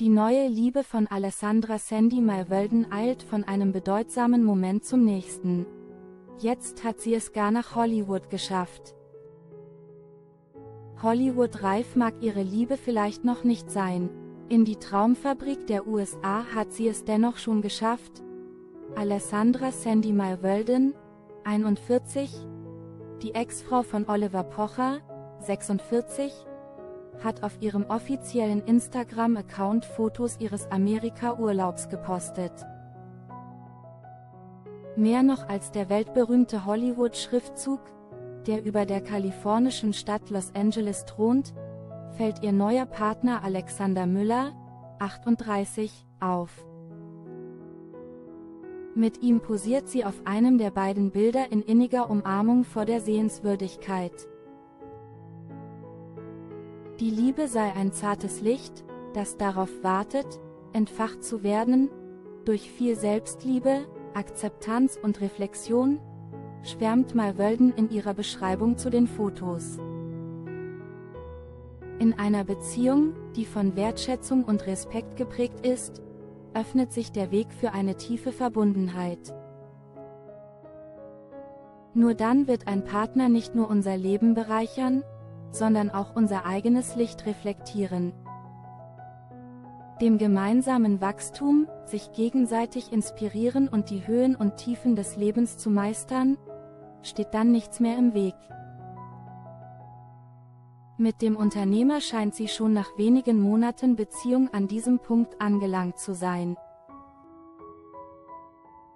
Die neue Liebe von Alessandra Sandy Malwölden eilt von einem bedeutsamen Moment zum nächsten. Jetzt hat sie es gar nach Hollywood geschafft. Hollywood-reif mag ihre Liebe vielleicht noch nicht sein. In die Traumfabrik der USA hat sie es dennoch schon geschafft. Alessandra Sandy Malwölden, 41, die Ex-Frau von Oliver Pocher, 46, hat auf ihrem offiziellen Instagram-Account Fotos ihres Amerika-Urlaubs gepostet. Mehr noch als der weltberühmte Hollywood-Schriftzug, der über der kalifornischen Stadt Los Angeles thront, fällt ihr neuer Partner Alexander Müller, 38, auf. Mit ihm posiert sie auf einem der beiden Bilder in inniger Umarmung vor der Sehenswürdigkeit. Die Liebe sei ein zartes Licht, das darauf wartet, entfacht zu werden, durch viel Selbstliebe, Akzeptanz und Reflexion, schwärmt Malwölden in ihrer Beschreibung zu den Fotos. In einer Beziehung, die von Wertschätzung und Respekt geprägt ist, öffnet sich der Weg für eine tiefe Verbundenheit. Nur dann wird ein Partner nicht nur unser Leben bereichern, sondern auch unser eigenes Licht reflektieren. Dem gemeinsamen Wachstum, sich gegenseitig inspirieren und die Höhen und Tiefen des Lebens zu meistern, steht dann nichts mehr im Weg. Mit dem Unternehmer scheint sie schon nach wenigen Monaten Beziehung an diesem Punkt angelangt zu sein.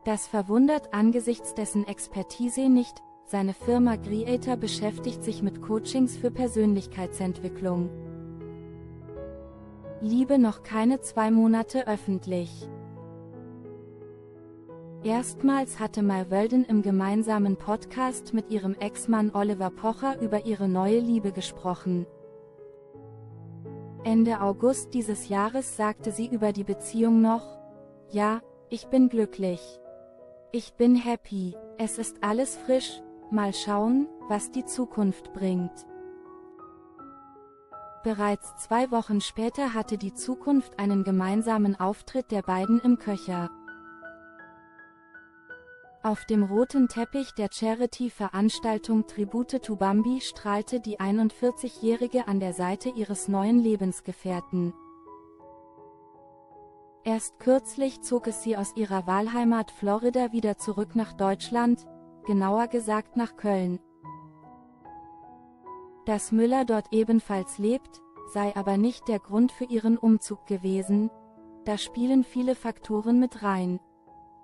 Das verwundert angesichts dessen Expertise nicht, seine Firma Creator beschäftigt sich mit Coachings für Persönlichkeitsentwicklung. Liebe noch keine zwei Monate öffentlich. Erstmals hatte Malwölden im gemeinsamen Podcast mit ihrem Ex-Mann Oliver Pocher über ihre neue Liebe gesprochen. Ende August dieses Jahres sagte sie über die Beziehung noch, ja, ich bin glücklich. Ich bin happy, es ist alles frisch, Mal schauen, was die Zukunft bringt. Bereits zwei Wochen später hatte die Zukunft einen gemeinsamen Auftritt der beiden im Köcher. Auf dem roten Teppich der Charity-Veranstaltung Tribute to Bambi strahlte die 41-Jährige an der Seite ihres neuen Lebensgefährten. Erst kürzlich zog es sie aus ihrer Wahlheimat Florida wieder zurück nach Deutschland, genauer gesagt nach Köln. Dass Müller dort ebenfalls lebt, sei aber nicht der Grund für ihren Umzug gewesen, da spielen viele Faktoren mit rein.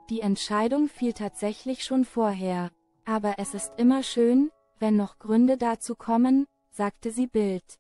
Die Entscheidung fiel tatsächlich schon vorher, aber es ist immer schön, wenn noch Gründe dazu kommen, sagte sie Bild.